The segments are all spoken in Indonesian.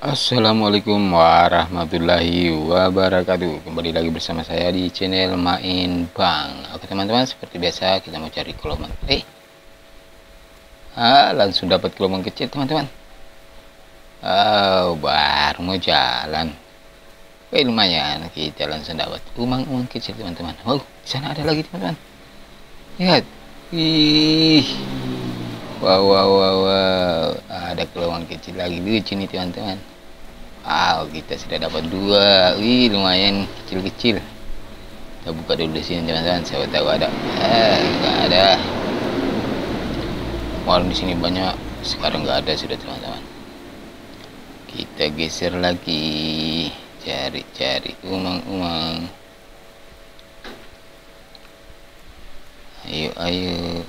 Assalamualaikum warahmatullahi wabarakatuh. Kembali lagi bersama saya di channel Main Bang. Oke teman-teman seperti biasa kita mau cari gelombang Eh ah, Langsung dapat gelombang kecil teman-teman. Oh baru mau jalan. Eh lumayan kita langsung dapat umang-umang kecil teman-teman. Oh di sana ada lagi teman-teman. Lihat. Ih. Wow, wow, wow, wow. Ada gelombang kecil lagi lucu nih teman-teman. Wow, kita sudah dapat dua. Wih, lumayan kecil-kecil. Kita buka dulu di sini teman-teman. Saya tahu ada. Eh, nggak ada. Warung di sini banyak. Sekarang nggak ada sudah teman-teman. Kita geser lagi. Cari-cari umang-umang. Ayo, ayo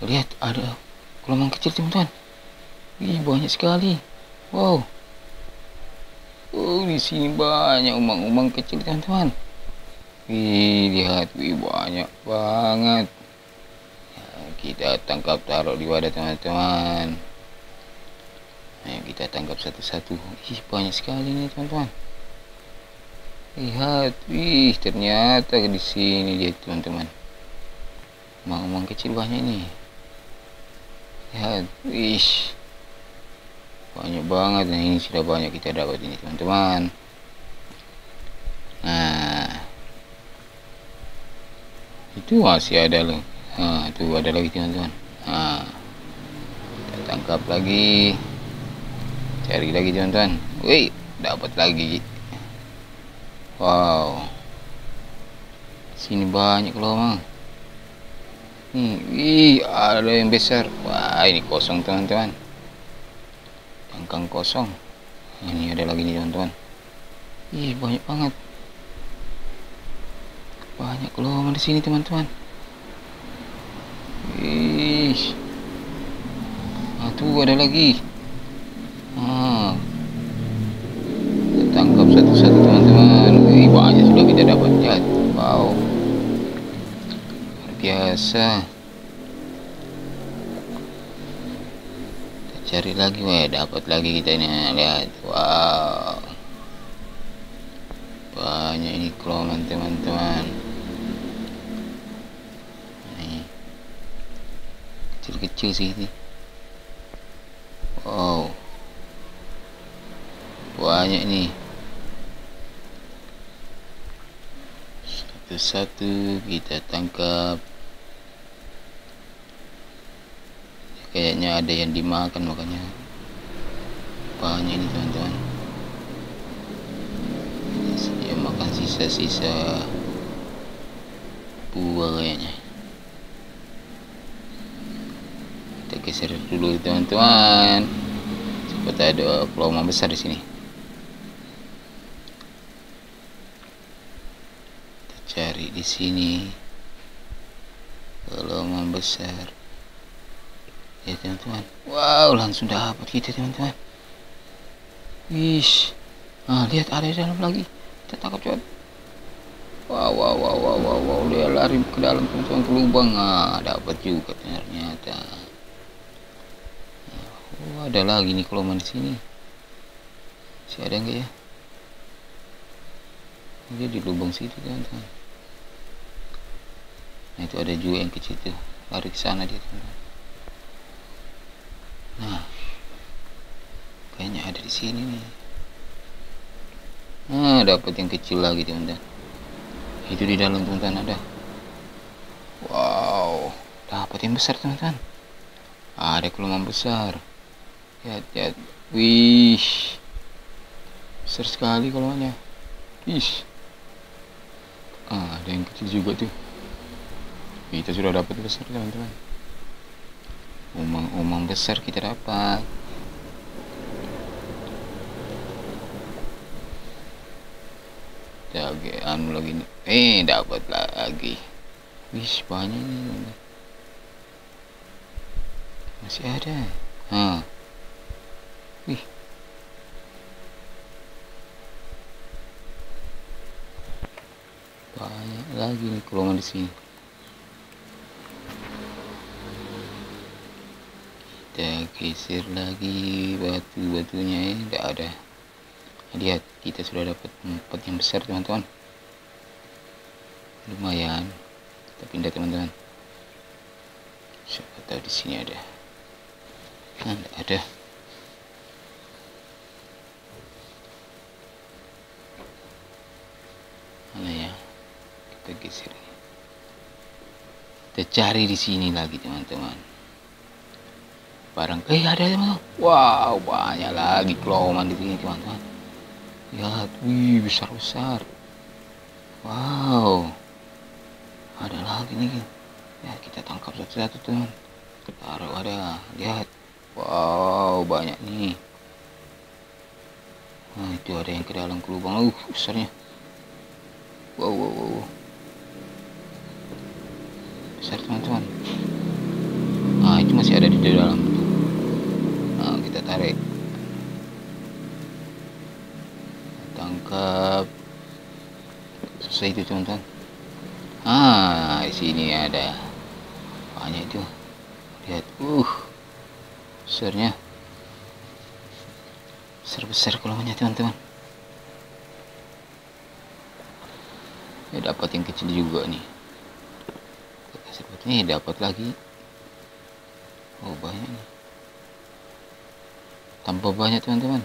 lihat ada gelombang kecil teman-teman Ih, banyak sekali wow oh di sini banyak umang-umang kecil teman-teman Wih, lihat wih banyak banget. Ya, kita tangkap taruh di wadah teman-teman ayo kita tangkap satu-satu. Ih banyak sekali nih teman-teman lihat wih ternyata di sini dia teman-teman umang-umang kecil banyak nih ya wish banyak banget nah ini sudah banyak kita dapat ini teman-teman. Nah. Itu masih ada loh nah itu ada lagi teman-teman. Nah. Tangkap lagi. Cari lagi teman-teman. Wih dapat lagi. Wow. Sini banyak loh mang. Hmm, ih, ada yang besar. Wah, ini kosong teman-teman. Tangkang kosong. Ini ada lagi nih teman-teman. Ih, banyak banget. Banyak gelombang di sini teman-teman. Ih. Tuh ada lagi. Ah. Tangkap satu-satu teman-teman. Ih, banyak sudah kita dapat ya. Wow biasa kita cari lagi weh dapat lagi kita ini. Lihat wow. Banyak ini kloman teman-teman. Kecil-kecil sih ini. Wow. Banyak nih satu-satu kita tangkap kayaknya ada yang dimakan makanya. Banyak ini teman-teman dia makan sisa-sisa buah kayaknya. Kita geser dulu teman-teman seperti ada peluang besar di sini. Kita cari di sini peluang besar ya teman-teman. Wow langsung dapat kita teman-teman. Wish nah lihat ada di dalam lagi. Kita tangkap coba. Wow wow wow wow wow, wow. dia lari ke dalam teman-teman ke lubang. Ah dapat juga ternyata. Oh, ada lagi nih kalau di sini. Si ada enggak ya? Dia di lubang situ teman-teman. Nah itu ada juga yang kecil tuh. Lari ke sana dia teman-teman Nah, kayaknya ada di sini nih. Nah, dapat yang kecil lagi teman-teman. Itu di dalam teman-teman ada. Wow, dapat yang besar teman-teman. Ada keluman besar. Lihat, lihat. Wih, besar sekali kolomnya. Ih, ah, ada yang kecil juga tuh. Kita sudah dapat besar teman-teman umang-umang besar kita dapat. Jage anu lagi nih. eh dapat lagi. Wis banyak nih masih ada? Ha. Wih. Banyak lagi nih kalau di sini kita geser lagi batu-batunya ya tidak ada. Lihat kita sudah dapat tempat yang besar teman-teman lumayan. Kita pindah teman-teman siapa tahu di sini ada. Nah, ada. Mana ya? Kita geser kita cari di sini lagi teman-teman barang eh ada teman-teman wow banyak lagi keloman di sini teman-teman lihat wih besar besar wow. Ada lagi nih. Ya kita tangkap satu-satu teman taruh ada. Lihat. Wow banyak nih. Nah itu ada yang ke dalam lubang uh besarnya. Wow wow wow. Besar teman-teman nah itu masih ada di dalam tangkap selesai itu teman-teman ah di sini ada banyak itu. Lihat uh besarnya. Besar besar kolomnya teman-teman ya dapat yang kecil juga nih ini dapat lagi. Oh banyak nih tambah banyak teman-teman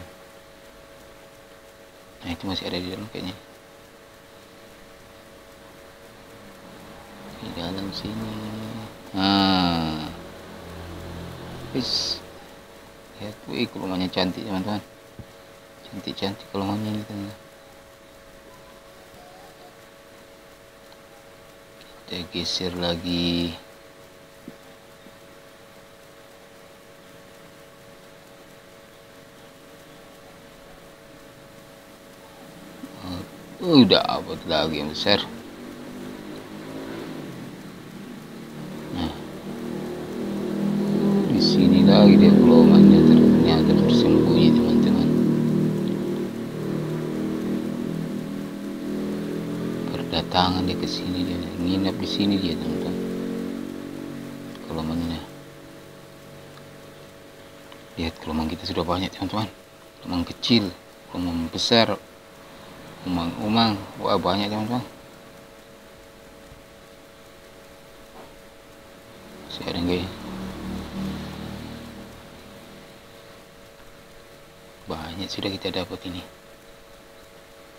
nah itu masih ada di dalam kayaknya. Di dalam sini. Nah wis. Lihat wih kolomanya cantik teman-teman. Cantik-cantik ini teman-teman. Kita geser lagi oh, udah abad lagi yang besar. Nah. Di sini lagi dia kelomannya ternyata tersembunyi teman-teman. Berdatangan dia ke sini dia nginap di sini dia teman-teman. Kelomannya lihat kelomang kita sudah banyak teman-teman. Kelomang kecil kelomang besar umang-umang wah banyak teman-teman. Masih ada enggak ya banyak sudah kita dapat ini.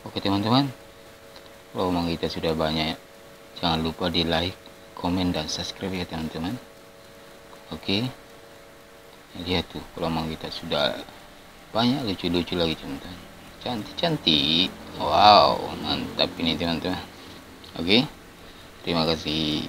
Oke teman-teman. Kalau memang kita sudah banyak jangan lupa di like komen dan subscribe ya teman-teman. Oke. Lihat tuh kalau memang kita sudah banyak lucu-lucu lagi teman-teman cantik-cantik wow mantap ini teman-teman oke terima kasih